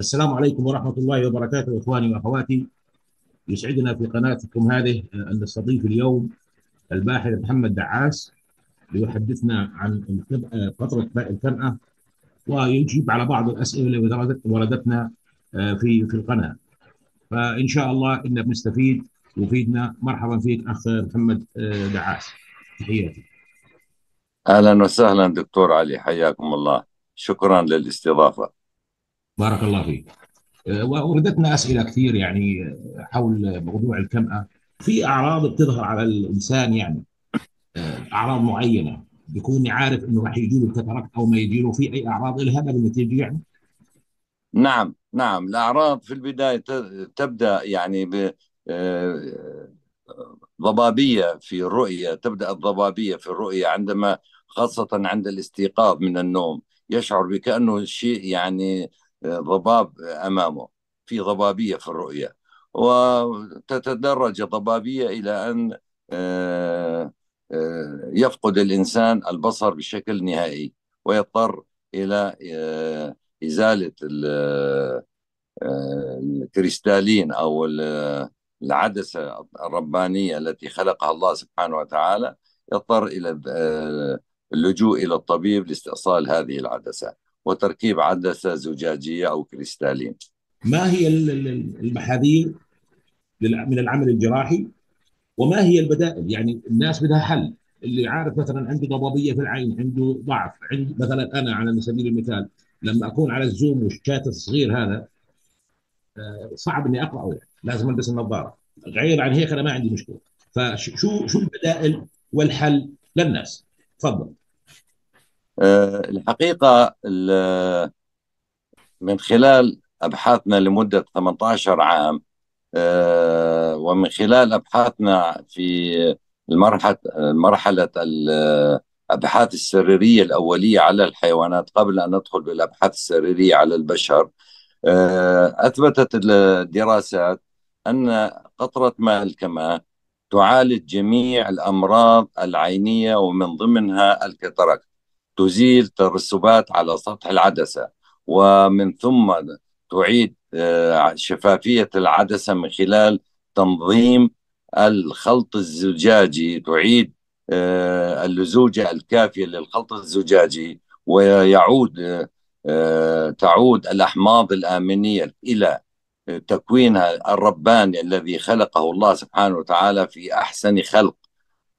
السلام عليكم ورحمة الله وبركاته إخواني وأخواتي. يسعدنا في قناتكم هذه أن نستضيف اليوم الباحث محمد دعاس ليحدثنا عن فترة الكمأة ويجيب على بعض الأسئلة اللي وردتنا في في القناة. فإن شاء الله إن بنستفيد وفيدنا مرحبا فيك أخ محمد دعاس. تحياتي. أهلا وسهلا دكتور علي حياكم الله. شكرا للاستضافة. بارك الله فيك. آه، وردتنا أسئلة كثير يعني آه، حول موضوع الكمأة. في أعراض بتظهر على الإنسان يعني آه، أعراض معينة. بيكون عارف إنه راح يجي له الكاتاراكت أو ما يجي له في أي أعراض لها تيجي يعني؟ نعم نعم. الأعراض في البداية تبدأ يعني ب ضبابية في الرؤية تبدأ الضبابية في الرؤية عندما خاصة عند الاستيقاظ من النوم. يشعر بكأنه شيء يعني ضباب أمامه في ضبابية في الرؤية وتتدرج الضبابيه إلى أن آه، آه، يفقد الإنسان البصر بشكل نهائي ويضطر إلى آه، إزالة الكريستالين أو العدسة الربانية التي خلقها الله سبحانه وتعالى يضطر إلى اللجوء إلى الطبيب لاستئصال هذه العدسة. وتركيب عدسة زجاجية أو كريستالين. ما هي المحاذير من العمل الجراحي؟ وما هي البدائل؟ يعني الناس بدها حل. اللي عارف مثلا عنده ضبابية في العين عنده ضعف عند مثلا أنا على سبيل المثال لما أكون على الزوم والشات الصغير هذا آه، صعب إني أقرأه يعني. لازم ألبس النظارة. غير عن هيك أنا ما عندي مشكلة. فشو شو البدائل والحل للناس؟ تفضل. آه، الحقيقة من خلال أبحاثنا لمدة 18 عام آه، ومن خلال أبحاثنا في المرحلة مرحلة الأبحاث السريرية الأولية على الحيوانات قبل أن ندخل بالأبحاث السريرية على البشر آه، أثبتت الدراسات أن قطرة ماء الكماء تعالج جميع الأمراض العينية ومن ضمنها الكتركت تزيل ترسبات على سطح العدسة ومن ثم تعيد آه، شفافية العدسة من خلال تنظيم الخلط الزجاجي تعيد آه، اللزوجة الكافية للخلط الزجاجي ويعود آه، تعود الأحماض الآمنية إلى تكوينها الرباني الذي خلقه الله سبحانه وتعالى في أحسن خلق.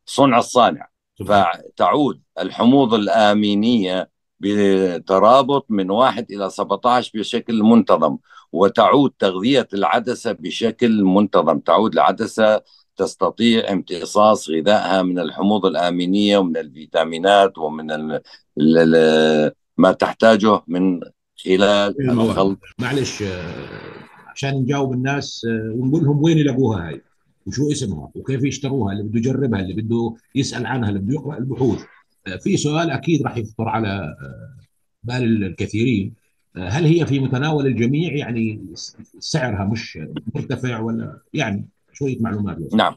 صنع الصانع. فتعود الحموض الآمينية بترابط من واحد إلى 17 بشكل منتظم وتعود تغذية العدسة بشكل منتظم. تعود العدسة تستطيع امتصاص غذائها من الحموض الآمينية ومن الفيتامينات ومن ال ال ما تحتاجه من خلال الخلط. معلش عشان نجاوب الناس ونقول لهم وين يلاقوها هاي؟ وشو اسمها وكيف يشتروها اللي بده يجربها اللي بده يسأل عنها اللي بده يقرأ البحوث. آه، في سؤال أكيد راح يخطر على آه، بال الكثيرين. آه، هل هي في متناول الجميع؟ يعني سعرها مش مرتفع ولا يعني شوية معلومات بس. نعم.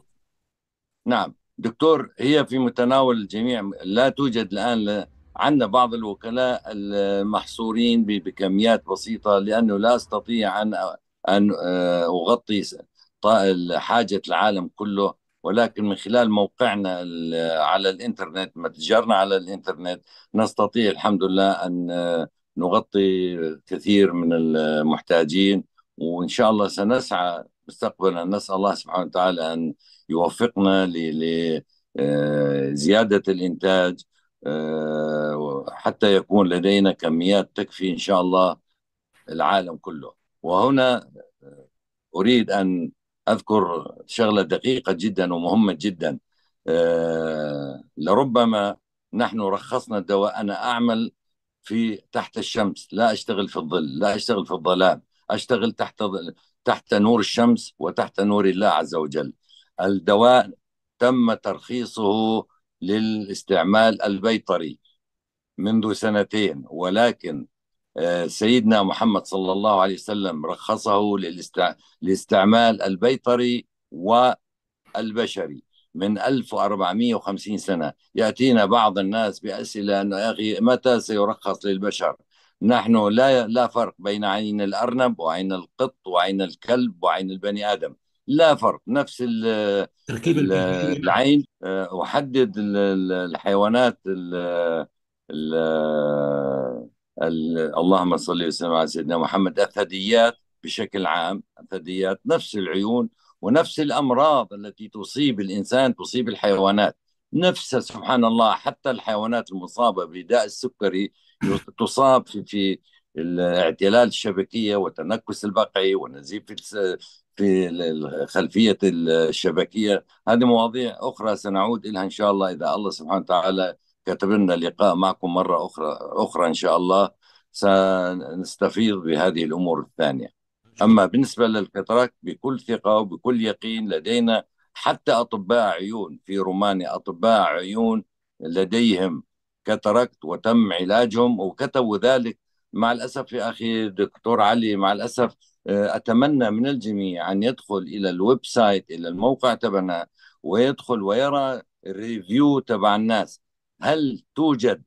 نعم. دكتور هي في متناول الجميع؟ لا توجد الآن عندنا بعض الوكلاء المحصورين بكميات بسيطة لأنه لا أستطيع أن أن أغطي حاجة العالم كله ولكن من خلال موقعنا على الإنترنت متجرنا على الإنترنت نستطيع الحمد لله أن نغطي كثير من المحتاجين وإن شاء الله سنسعى مستقبلا. نسأل الله سبحانه وتعالى أن يوفقنا لزيادة الإنتاج آه، حتى يكون لدينا كميات تكفي إن شاء الله العالم كله. وهنا أريد أن أذكر شغلة دقيقة جدا ومهمة جدا. أه لربما نحن رخصنا الدواء أنا أعمل في تحت الشمس لا أشتغل في الظل لا أشتغل في الظلام أشتغل تحت تحت نور الشمس وتحت نور الله عز وجل. الدواء تم ترخيصه للاستعمال البيطري منذ سنتين ولكن سيدنا محمد صلى الله عليه وسلم رخصه للاستعمال البيطري والبشري من 1450 سنة. يأتينا بعض الناس بأسئلة أنه يا أخي متى سيرخص للبشر؟ نحن لا لا فرق بين عين الأرنب وعين القط وعين الكلب وعين البني آدم. لا فرق. نفس تركيب العين. أحدد الحيوانات اللهم صل وسلم على سيدنا محمد. الثدييات بشكل عام الثدييات نفس العيون ونفس الأمراض التي تصيب الإنسان تصيب الحيوانات. نفسها سبحان الله حتى الحيوانات المصابة بداء السكري تصاب في في الاعتلال الشبكية وتنكس البقعي ونزيف في خلفيه الشبكية. هذه مواضيع أخرى سنعود اليها إن شاء الله إذا الله سبحانه وتعالى كتب لنا لقاء معكم مرة أخرى أخرى إن شاء الله. سنستفيض بهذه الأمور الثانية. أما بالنسبة للكتراك بكل ثقة وبكل يقين لدينا حتى أطباء عيون في رومانيا أطباء عيون لديهم cataract وتم علاجهم وكتبوا ذلك. مع الأسف يا أخي دكتور علي مع الأسف آه، أتمنى من الجميع أن يدخل إلى ال website إلى الموقع تبعنا ويدخل ويرى ال review تبع الناس. هل توجد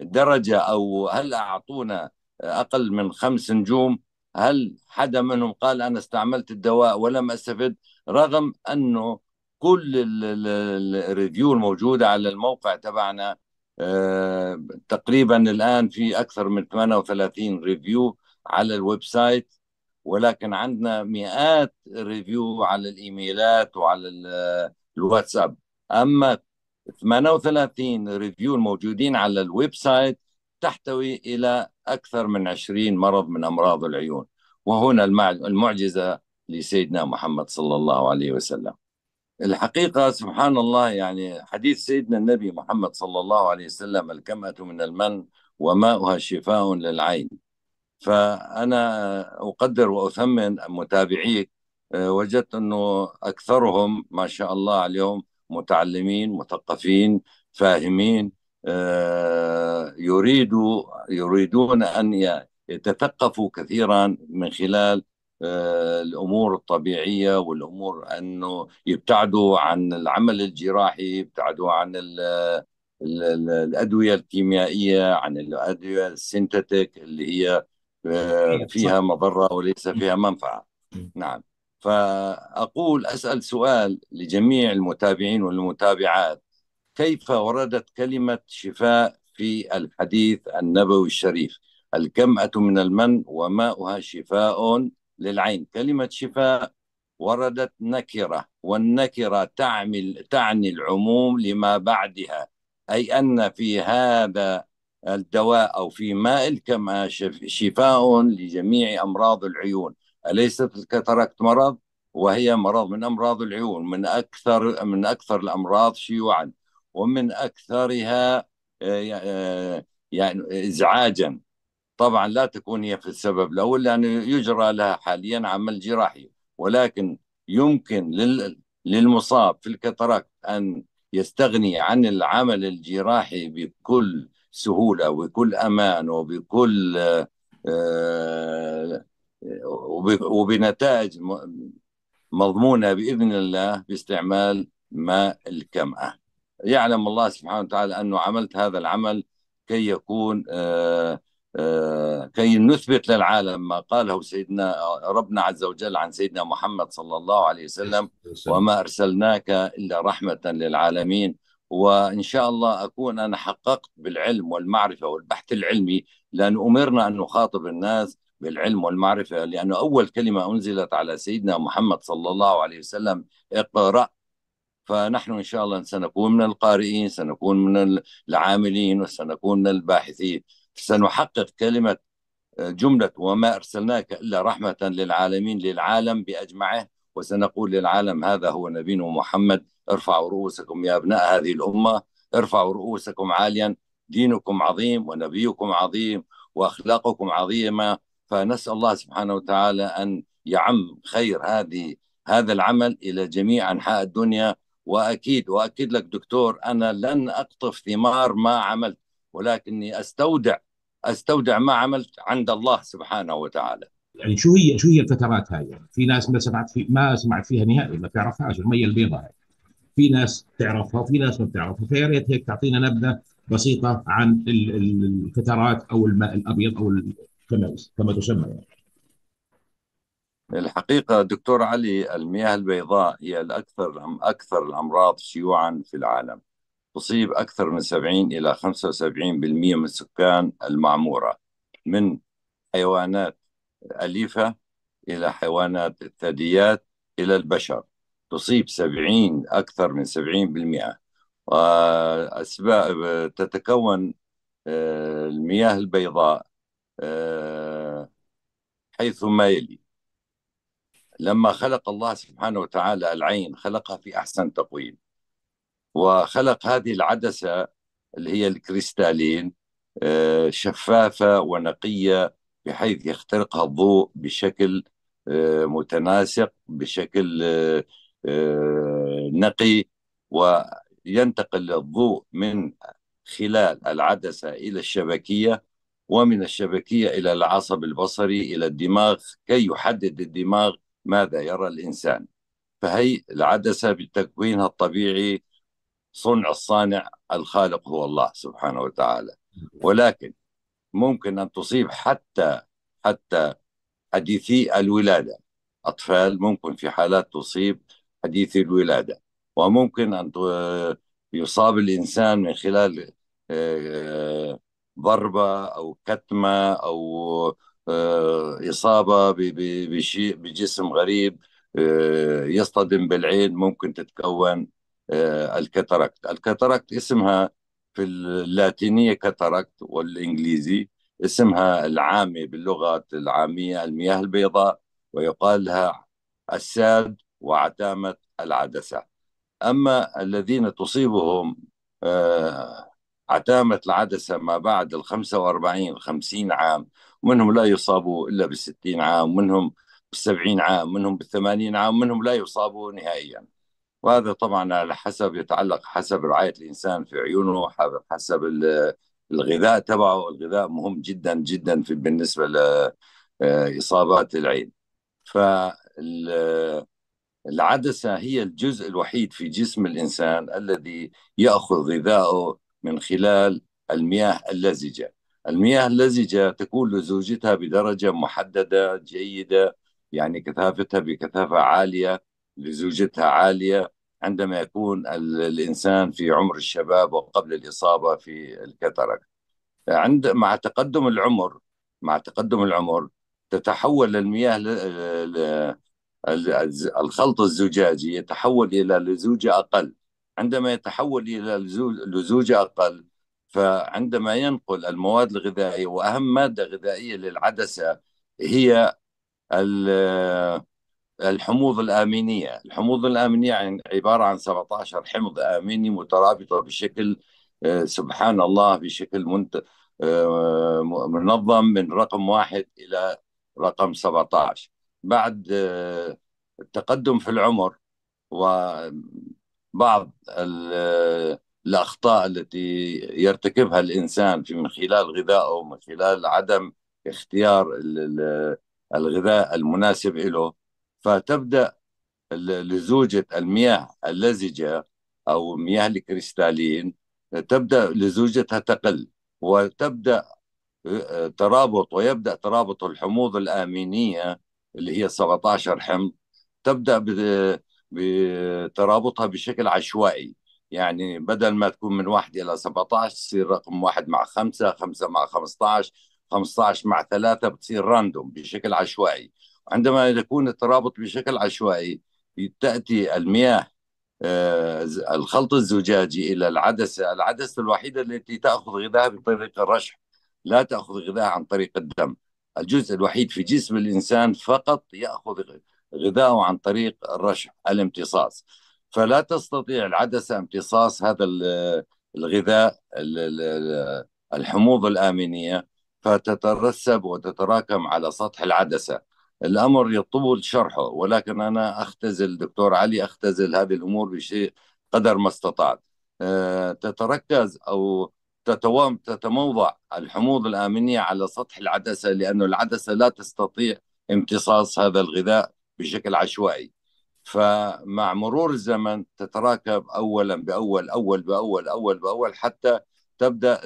درجة أو هل أعطونا أقل من خمس نجوم؟ هل حدا منهم قال أنا استعملت الدواء ولم أستفد؟ رغم أنه كل ال review الموجوده على الموقع تبعنا آه، تقريبا الآن في أكثر من 38 review على ال website ولكن عندنا مئات review على الإيميلات وعلى الواتساب. أما 38 review الموجودين على ال website تحتوي إلى أكثر من 20 مرض من أمراض العيون. وهنا المعجزة لسيدنا محمد صلى الله عليه وسلم. الحقيقة سبحان الله يعني حديث سيدنا النبي محمد صلى الله عليه وسلم الكمأة من المن وماؤها شفاء للعين. فأنا أقدر وأثمن متابعيك آه، وجدت أنه أكثرهم ما شاء الله عليهم متعلمين مثقفين فاهمين آه، يريدوا يريدون أن يتثقفوا كثيرا من خلال آه، الأمور الطبيعية والأمور أنه يبتعدوا عن العمل الجراحي يبتعدوا عن ال ال ال الأدوية الكيميائية عن الأدوية السينتيتيك اللي هي آه، فيها مضرة وليس فيها منفعة. نعم. فأقول أسأل سؤال لجميع المتابعين والمتابعات. كيف وردت كلمة شفاء في الحديث النبوي الشريف؟ الكمأة من المن وماؤها شفاء للعين؟ كلمة شفاء وردت نكرة والنكرة تعمل تعني العموم لما بعدها أي أن في هذا الدواء أو في ماء الكمأة شفاء لجميع أمراض العيون. أليست الكتركت مرض؟ وهي مرض من أمراض العيون من أكثر من أكثر الأمراض شيوعا ومن أكثرها آه، آه، يعني إزعاجا. طبعا لا تكون هي في السبب الأول لأنه يجرى لها حاليا عمل جراحي. ولكن يمكن للمصاب في الكتراكت أن يستغني عن العمل الجراحي بكل سهولة وبكل أمان وبكل آه، وبنتائج مضمونة بإذن الله باستعمال ماء الكمأة يعلم الله سبحانه وتعالى أنه عملت هذا العمل كي يكون آه آه، كي نثبت للعالم ما قاله سيدنا ربنا عز وجل عن سيدنا محمد صلى الله عليه وسلم وما أرسلناك إلا رحمة للعالمين. وإن شاء الله أكون أنا حققت بالعلم والمعرفة والبحث العلمي لأن أمرنا أن نخاطب الناس بالعلم والمعرفة لأنه أول كلمة أنزلت على سيدنا محمد صلى الله عليه وسلم اقرأ. فنحن إن شاء الله سنكون من القارئين سنكون من العاملين وسنكون من الباحثين. سنحقق كلمة آه، جملة وما أرسلناك إلا رحمة للعالمين للعالم بأجمعه. وسنقول للعالم هذا هو نبينا محمد ارفعوا رؤوسكم يا أبناء هذه الأمة ارفعوا رؤوسكم عاليا. دينكم عظيم ونبيكم عظيم وأخلاقكم عظيمة. فنسأل الله سبحانه وتعالى أن يعم خير هذه هذا العمل إلى جميع أنحاء الدنيا. وأكيد وأكيد لك دكتور أنا لن أقطف ثمار ما عملت ولكني أستودع أستودع ما عملت عند الله سبحانه وتعالى. يعني شو هي شو هي الفترات هاي؟ يعني في ناس ما سمعت في ما سمعت فيها نهائي ما تعرفهاش الميه البيضاء. هاي في ناس تعرفها وفي ناس ما بتعرفها فيا ريت هيك تعطينا نبذة بسيطة عن الفترات أو الماء الأبيض أو كما كما تسمى يعني. الحقيقة دكتور علي المياه البيضاء هي الأكثر أكثر الأمراض شيوعا في العالم. تصيب أكثر من 70 إلى 75% من سكان المعمورة من حيوانات أليفة إلى حيوانات الثدييات إلى البشر. تصيب 70 أكثر من 70% وأسباب تتكون آه، المياه البيضاء حيث ما يلي. لما خلق الله سبحانه وتعالى العين خلقها في أحسن تقويم. وخلق هذه العدسة اللي هي الكريستالين آه، شفافة ونقية بحيث يخترقها الضوء بشكل آه، متناسق بشكل آه، نقي. وينتقل الضوء من خلال العدسة إلى الشبكية ومن الشبكية إلى العصب البصري إلى الدماغ كي يحدد الدماغ ماذا يرى الإنسان. فهي العدسة بتكوينها الطبيعي صنع الصانع الخالق هو الله سبحانه وتعالى. ولكن ممكن أن تصيب حتى حتى حديثي الولادة. أطفال ممكن في حالات تصيب حديثي الولادة. وممكن أن يصاب الإنسان من خلال ضربة أو كتمة أو آه، إصابة بشيء بجسم غريب آه، يصطدم بالعين ممكن تتكون آه، ال cataract ال cataract اسمها في اللاتينية cataract والإنجليزي اسمها العامي باللغة العامية المياه البيضاء ويقال لها الساد وعتامة العدسة. أما الذين تصيبهم عتامة العدسة ما بعد ال 45 50 عام ومنهم لا يصابوا إلا بال 60 عام ومنهم بال 70 عام ومنهم بال 80 عام ومنهم لا يصابوا نهائيا. وهذا طبعا على حسب يتعلق حسب رعاية الإنسان في عيونه حسب الغذاء تبعه. الغذاء مهم جدا جدا في بالنسبة لإصابات العين. فال العدسة هي الجزء الوحيد في جسم الإنسان الذي يأخذ غذاءه من خلال المياه اللزجة. المياه اللزجة تكون لزوجتها بدرجة محددة جيدة يعني كثافتها بكثافة عالية لزوجتها عالية. عندما يكون الإنسان في عمر الشباب وقبل الإصابة في الكترك عند مع تقدم العمر مع تقدم العمر تتحول المياه الخلط الزجاجي يتحول إلى لزوجة أقل. عندما يتحول إلى لزوجة أقل فعندما ينقل المواد الغذائية وأهم مادة غذائية للعدسة هي الحموض الآمينية. الحموض الآمينية يعني عبارة عن 17 حمض آميني مترابطة بشكل آه، سبحان الله بشكل منت... آه، منظم من رقم واحد إلى رقم 17 بعد آه، التقدم في العمر وبعض الأخطاء التي يرتكبها الإنسان في من خلال غذائه ومن خلال عدم اختيار الغذاء المناسب له فتبدأ لزوجة المياه اللزجة أو مياه الكريستالين تبدأ لزوجتها تقل وتبدأ آه، ترابط ويبدأ ترابط الحموض الآمينية اللي هي 17 حمض تبدأ بترابطها بشكل عشوائي. يعني بدل ما تكون من واحد إلى 17 تصير رقم واحد مع خمسة خمسة مع 15 15 مع ثلاثة بتصير راندوم بشكل عشوائي. عندما يكون الترابط بشكل عشوائي تأتي المياه آه، الخلط الزجاجي إلى العدسة. العدسة الوحيدة التي تأخذ غذاء بطريقة الرشح لا تأخذ غذاء عن طريق الدم. الجزء الوحيد في جسم الإنسان فقط يأخذ غذاءه عن طريق الرشح الامتصاص. فلا تستطيع العدسة امتصاص هذا الغذاء الحموض الآمنية فتترسب وتتراكم على سطح العدسة. الأمر يطول شرحه ولكن أنا أختزل دكتور علي أختزل هذه الأمور بشيء قدر ما استطعت. آه، تتركز أو تتموضع الحموض الآمنية على سطح العدسة لأن العدسة لا تستطيع امتصاص هذا الغذاء بشكل عشوائي. فمع مرور الزمن تتراكب اولا بأول أول بأول أول بأول حتى تبدأ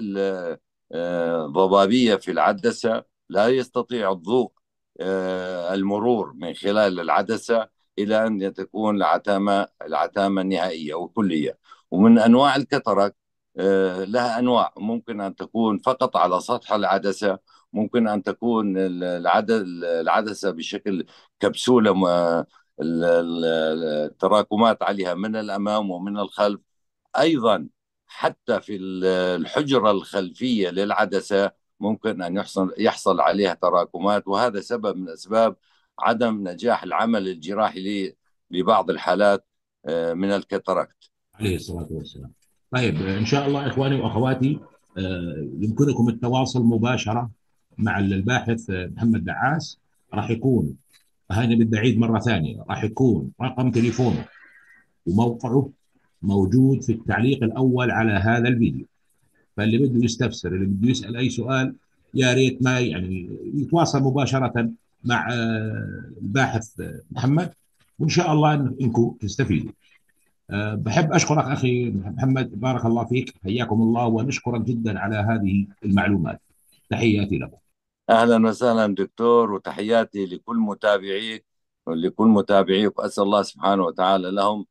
ضبابية في العدسة. لا يستطيع الضوء المرور من خلال العدسة إلى أن تكون العتامة العتامة النهائية وكلية. ومن أنواع الكترك لها أنواع. ممكن أن تكون فقط على سطح العدسة ممكن أن تكون العدسة بشكل كبسولة التراكمات عليها من الأمام ومن الخلف. أيضا حتى في الحجرة الخلفية للعدسة ممكن أن يحصل, يحصل عليها تراكمات وهذا سبب من أسباب عدم نجاح العمل الجراحي لبعض الحالات آه، من الكاتاراكت عليه الصلاة والسلام. طيب إن شاء الله إخواني وأخواتي آه، يمكنكم التواصل مباشرة مع الباحث محمد دعاس راح يكون هذا بدي أعيد مرة ثانية راح يكون رقم تليفونه وموقعه موجود في التعليق الأول على هذا الفيديو. فاللي بده يستفسر اللي بده يسأل أي سؤال يا ريت ما يعني يتواصل مباشرة مع آه، الباحث محمد وإن شاء الله إنكم تستفيدوا. آه، بحب أشكرك أخي محمد بارك الله فيك حياكم الله ونشكرك جدا على هذه المعلومات. تحياتي لكم. أهلا وسهلا دكتور وتحياتي لكل متابعيك ولكل متابعيك وأسأل الله سبحانه وتعالى لهم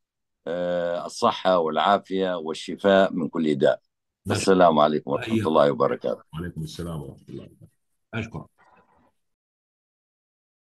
آه، الصحة والعافية والشفاء من كل داء. السلام عليكم ورحمة الله. وبركاته. وعليكم السلام ورحمة الله وبركاته. أشكرك.